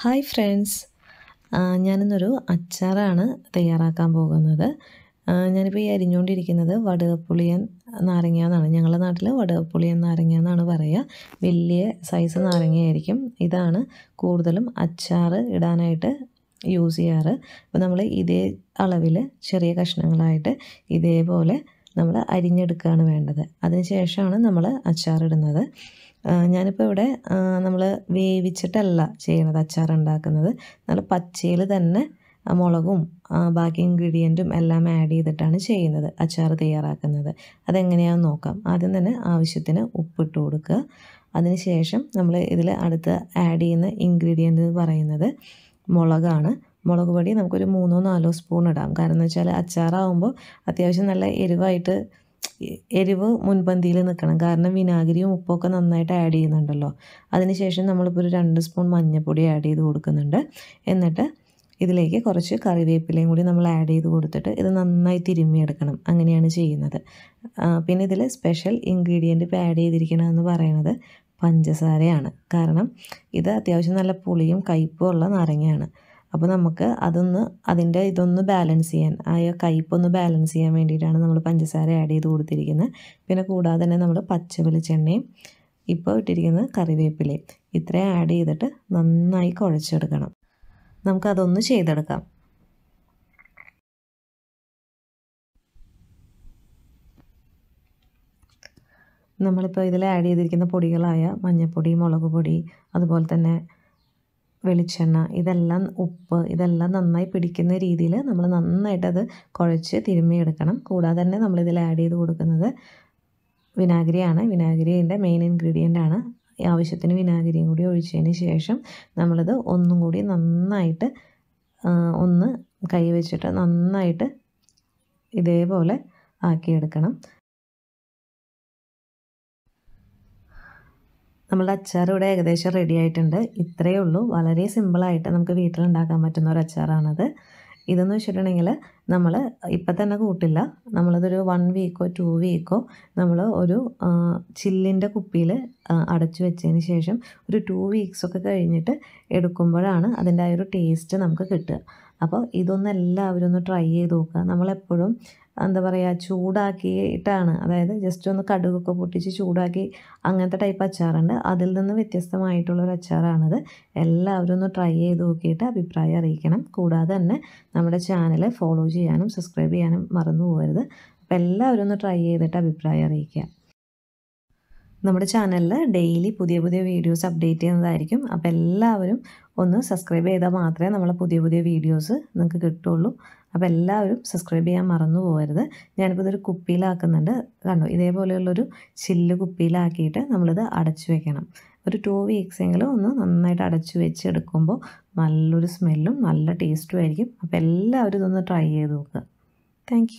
Hi friends. ഞാനിന്നൊരു അച്ചാറാണ് തയ്യാറാക്കാൻ പോകുന്നത്. ഞാനിപ്പോൾ ഈ അരിഞ്ഞുകൊണ്ടിരിക്കുന്നത് വടുകപ്പുളിയൻ നാരങ്ങ എന്നാണ് ഞങ്ങളുടെ നാട്ടിൽ വടുകപ്പുളിയൻ നാരങ്ങ എന്നാണ് പറയുക വലിയ സൈസ് നാരങ്ങയായിരിക്കും. ഇതാണ് കൂടുതലും അച്ചാർ ഇടാനായിട്ട് യൂസ് ചെയ്യാറ്. അപ്പോൾ നമ്മൾ ഇതേ അളവിൽ ചെറിയ കഷ്ണങ്ങളായിട്ട് ഇതേപോലെ നമ്മൾ അരിഞ്ഞെടുക്കുകയാണ് വേണ്ടത്. അതിനുശേഷമാണ് നമ്മൾ അച്ചാറിടുന്നത്. ഞാനിപ്പോൾ ഇവിടെ നമ്മൾ വേവിച്ചിട്ടല്ല ചെയ്യണത് അച്ചാർ ഉണ്ടാക്കുന്നത് നല്ല പച്ചയിൽ തന്നെ മുളകും ബാക്കി ഇൻഗ്രീഡിയന്റും എല്ലാം ആഡ് ചെയ്തിട്ടാണ് ചെയ്യുന്നത് അച്ചാർ തയ്യാറാക്കുന്നത്. അതെങ്ങനെയാണെന്ന് നോക്കാം. ആദ്യം തന്നെ ആവശ്യത്തിന് ഉപ്പിട്ട് കൊടുക്കുക. അതിന് ശേഷം നമ്മൾ ഇതിൽ അടുത്ത് ആഡ് ചെയ്യുന്ന ഇൻഗ്രീഡിയന്റ് എന്ന് പറയുന്നത് മുളകാണ്. മുളക് പൊടി നമുക്കൊരു മൂന്നോ നാലോ സ്പൂൺ ഇടാം. കാരണം എന്ന് വെച്ചാൽ അച്ചാറാവുമ്പോൾ അത്യാവശ്യം നല്ല എരിവായിട്ട് എരിവ് മുൻപന്തിയിൽ നിൽക്കണം കാരണം വിനാഗിരിയും ഉപ്പൊക്കെ നന്നായിട്ട് ആഡ് ചെയ്യുന്നുണ്ടല്ലോ. അതിനുശേഷം നമ്മളിപ്പോൾ ഒരു രണ്ട് സ്പൂൺ മഞ്ഞൾപ്പൊടി ആഡ് ചെയ്ത് കൊടുക്കുന്നുണ്ട്. എന്നിട്ട് ഇതിലേക്ക് കുറച്ച് കറിവേപ്പിലയും കൂടി നമ്മൾ ആഡ് ചെയ്ത് കൊടുത്തിട്ട് ഇത് നന്നായി തിരുമ്മിയെടുക്കണം. അങ്ങനെയാണ് ചെയ്യുന്നത്. പിന്നെ ഇതിൽ സ്പെഷ്യൽ ഇൻഗ്രീഡിയന്റ് ഇപ്പോൾ ആഡ് ചെയ്തിരിക്കണമെന്ന് പറയുന്നത് പഞ്ചസാരയാണ്. കാരണം ഇത് അത്യാവശ്യം നല്ല പുളിയും കയ്പും ഉള്ള നാരങ്ങയാണ്. അപ്പോൾ നമുക്ക് അതൊന്ന് അതിന്റെ ഇതൊന്ന് ബാലൻസ് ചെയ്യാൻ ആ കയ്പൊന്ന് ബാലൻസ് ചെയ്യാൻ വേണ്ടിയിട്ടാണ് നമ്മൾ പഞ്ചസാര ആഡ് ചെയ്ത് കൊടുത്തിരിക്കുന്നത് പിന്നെ കൂടാതെ തന്നെ നമ്മൾ പച്ച വെളിച്ചെണ്ണയും ഇപ്പോൾ ഇട്ടിരിക്കുന്നത് കറിവേപ്പിലയും ഇത്രയും ആഡ് ചെയ്തിട്ട് നന്നായി കുഴച്ചെടുക്കണം. നമുക്കതൊന്ന് ചെയ്തെടുക്കാം. നമ്മളിപ്പോൾ ഇതിൽ ആഡ് ചെയ്തിരിക്കുന്ന പൊടികളായ മഞ്ഞൾപ്പൊടി മുളക് പൊടി അതുപോലെ തന്നെ വെളിച്ചെണ്ണ ഇതെല്ലാം ഉപ്പ് ഇതെല്ലാം നന്നായി പിടിക്കുന്ന രീതിയിൽ നമ്മൾ നന്നായിട്ടത് കുഴച്ച് തിരുമ്മിയെടുക്കണം. കൂടാതെ തന്നെ നമ്മളിതിൽ ആഡ് ചെയ്ത് കൊടുക്കുന്നത് വിനാഗിരിയാണ്. വിനാഗിരിന്റെ മെയിൻ ഇൻഗ്രീഡിയന്റ് ആണ്. ആവശ്യത്തിന് വിനാഗിരിയും കൂടി ഒഴിച്ചതിന് ശേഷം നമ്മളിത് ഒന്നും കൂടി നന്നായിട്ട് ഒന്ന് കൈ വെച്ചിട്ട് നന്നായിട്ട് ഇതേപോലെ ആക്കിയെടുക്കണം. നമ്മളുടെ അച്ചാർ ഇവിടെ ഏകദേശം റെഡി ആയിട്ടുണ്ട്. ഇത്രയേ ഉള്ളൂ. വളരെ സിമ്പിളായിട്ട് നമുക്ക് വീട്ടിലുണ്ടാക്കാൻ പറ്റുന്ന ഒരു അച്ചാറാണത്. ഇതെന്ന് വെച്ചിട്ടുണ്ടെങ്കിൽ നമ്മൾ ഇപ്പം തന്നെ കൂട്ടില്ല. നമ്മളതൊരു വൺ വീക്കോ ടു വീക്കോ നമ്മൾ ഒരു ചില്ലിന്റെ കുപ്പിയിൽ അടച്ചു വെച്ചതിന് ശേഷം ഒരു ടു വീക്സൊക്കെ കഴിഞ്ഞിട്ട് എടുക്കുമ്പോഴാണ് അതിന്റെ ആ ഒരു ടേസ്റ്റ് നമുക്ക് കിട്ടുക. അപ്പോൾ ഇതൊന്ന് എല്ലാവരും ഒന്ന് ട്രൈ ചെയ്ത് നോക്കുക. നമ്മളെപ്പോഴും എന്താ പറയുക ചൂടാക്കിയിട്ടാണ്. അതായത് ജസ്റ്റ് ഒന്ന് കടുകൊക്കെ പൊട്ടിച്ച് ചൂടാക്കി അങ്ങനത്തെ ടൈപ്പ് അച്ചാറുണ്ട്. അതിൽ നിന്ന് വ്യത്യസ്തമായിട്ടുള്ളൊരു അച്ചാറാണിത്. എല്ലാവരും ഒന്ന് ട്രൈ ചെയ്ത് നോക്കിയിട്ട് അഭിപ്രായം അറിയിക്കണം. കൂടാതെ തന്നെ നമ്മുടെ ചാനൽ ഫോളോ ചെയ്യാനും സബ്സ്ക്രൈബ് ചെയ്യാനും മറന്നു പോകരുത്. അപ്പോൾ എല്ലാവരും ഒന്ന് ട്രൈ ചെയ്തിട്ട് അഭിപ്രായം അറിയിക്കുക. നമ്മുടെ ചാനലിൽ ഡെയിലി പുതിയ പുതിയ വീഡിയോസ് അപ്ഡേറ്റ് ചെയ്യുന്നതായിരിക്കും. അപ്പോൾ എല്ലാവരും ഒന്ന് സബ്സ്ക്രൈബ് ചെയ്താൽ മാത്രമേ നമ്മളെ പുതിയ പുതിയ വീഡിയോസ് നിങ്ങൾക്ക് കിട്ടുള്ളൂ. അപ്പോൾ എല്ലാവരും സബ്സ്ക്രൈബ് ചെയ്യാൻ മറന്നു പോകരുത്. ഞാനിപ്പോൾ ഇതൊരു കുപ്പിയിലാക്കുന്നുണ്ട്. കണ്ടോ? ഇതേപോലെയുള്ളൊരു ചില്ല് കുപ്പിയിലാക്കിയിട്ട് നമ്മളിത് അടച്ചു വെക്കണം. ഒരു ടു വീക്സ് എങ്കിലും ഒന്ന് നന്നായിട്ട് അടച്ചു വെച്ചെടുക്കുമ്പോൾ നല്ലൊരു സ്മെല്ലും നല്ല ടേസ്റ്റും ആയിരിക്കും. അപ്പോൾ എല്ലാവരും ഇതൊന്ന് ട്രൈ ചെയ്ത് നോക്കുക. താങ്ക്